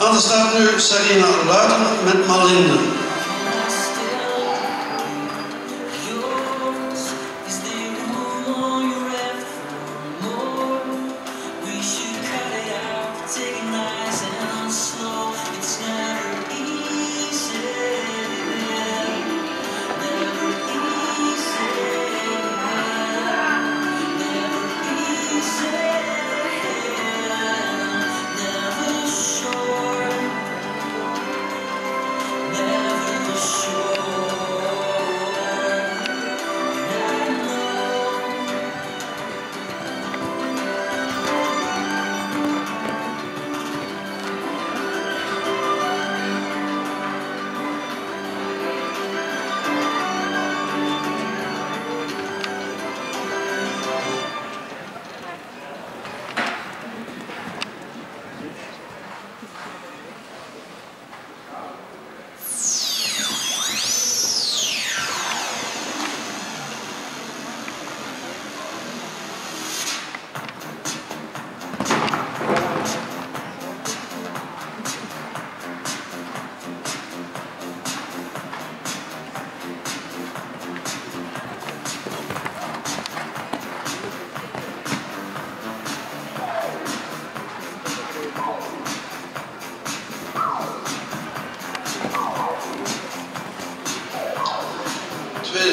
Aan de start nu Sarina Luiten met Malinde.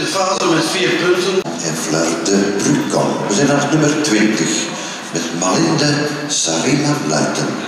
Fase met vier punten. en fluiten Brukan. We zijn het nummer 20 met Malinde Sarina Luiten.